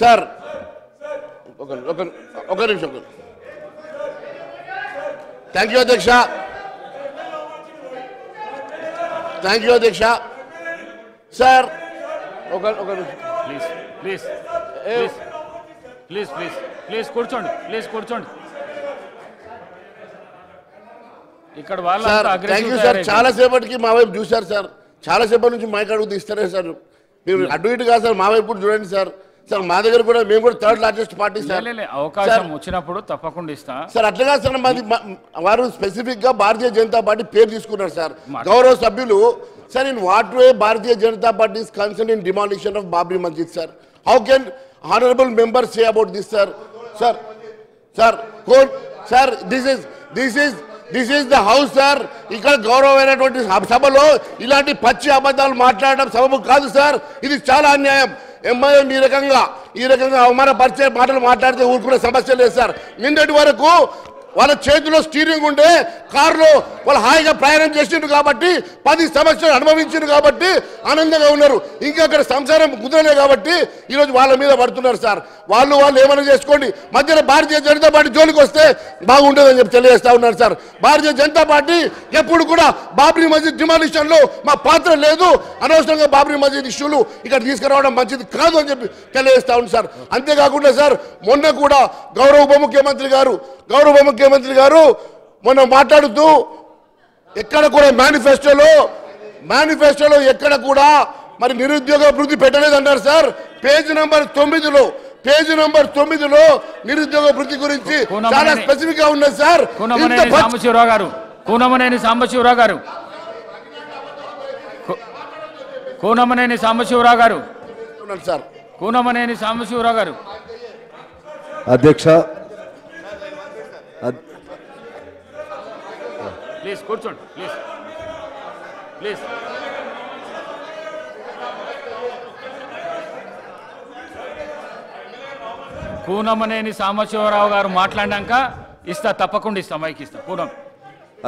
Sir ఒక ఒక ఒక నిమిషం థ్యాంక్ యూ అధ్యక్ష థ్యాంక్ యూ అధ్యక్ష సార్ ఒక ఒక నిమిషం please please please please please please కూర్చోండి ప్లీజ్ కూర్చోండి ఇక్కడ సార్ వాళ్ళంతా థ్యాంక్ యూ అగ్రెసివ్ సార్ చాలా సేపటికి మా వైపు చూశారు సార్ చాలా సేపటి నుంచి మైక్ అడుగుతూ ఇస్తారే సార్ మీరు అటు ఇటు కాదు సార్ మా వైపు కూడా చూడండి సార్ సార్ మా దగ్గర కూడా మేము కూడా థర్డ్ లార్జెస్ట్ పార్టీ సార్. అవకాశం వచ్చినప్పుడు తప్పకుండా ఇస్తా. సార్ అట్లా కాదు సార్ మాది వారు స్పెసిఫిక్గా భారతీయ జనతా పార్టీ పేరు తీసుకున్నారు సార్. గౌరవ సభ్యులు sir in what way Bharatiya Janata Party is concern in demolition of Babri Masjid sir? How can honourable member say about this sir? Sir sir cone sir this is this is this is the house sir ఇక్కడ గౌరవమైనటువంటి సభ- సభలో ఇలాంటి పచ్చి అబద్ధాలు మాట్లాడడం సబబు కాదు sir. ఇది చాలా అన్యాయం. ఎంఐఎం ఈ రకంగా. ఈ రకంగా అవమానపరిచే మాటలు మాట్లాడితే ఊరుకునే సమస్య లేదు సార్. నిన్నటి వరకు వాళ్ళ చేతిలో స్టీరింగ్ ఉండే కారులో వాళ్ళు హాయిగా ప్రయాణం చేసిండ్రు కాబట్టి పది సంవత్సరాలు అనుభవించారు కాబట్టి ఆనందంగా ఉన్నారు. ఇంకా అక్కడ సంసారం కుదరలే కాబట్టి ఈరోజు వాళ్ళ మీద పడుతున్నారు సార్. వాళ్ళు వాళ్ళు ఏమైనా చేసుకోండి. మధ్యలో భారతీయ జనతా పార్టీ జోలికి వస్తే బాగుంటుందని చెప్పి తెలియజేస్తా ఉన్నారు సార్. భారతీయ జనతా పార్టీ ఎప్పుడు కూడా బాబ్రీ మస్జిద్ డిమాలిషన్లో మా పాత్ర లేదు. అనవసరంగా బాబ్రీ మస్జిద్ ఇష్యూలు ఇక్కడ తీసుకురావడం మంచిది కాదు అని చెప్పి తెలియజేస్తా ఉంది సార్. అంతేకాకుండా సార్ మొన్న కూడా గౌరవ ఉప ముఖ్యమంత్రి గారు గౌరవ ముఖ్య ముఖ్యమంత్రి గారు మొన్న మాట్లాడుతూ ఎక్కడ కూడా మేనిఫెస్టోలో మేనిఫెస్టోలో ఎక్కడ కూడా మరి నిరుద్యోగ వృద్ధి పెట్టలేదన్నారు సార్. పేజ్ నంబర్ తొమ్మిదిలో పేజ్ నంబర్ తొమ్మిదిలో నిరుద్యోగ వృద్ధి గురించి చాలా స్పెసిఫిక్గా ఉన్నది సార్. సాంబశివరావు గారు కూనమనేని సాంబశివరావు గారు. కూనమనేని సాంబశివరావు గారు. సార్. కూనమనేని సాంబశివరావు గారు. అధ్యక్ష ప్లీజ్ కూర్చోండి ప్లీజ్. ప్లీజ్. కూనమనేని సాంబశివరావు గారు మాట్లాడినాక ఇస్తా తప్పకుండా ఇస్తా మైక్ ఇస్తా. కూనం.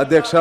అధ్యక్ష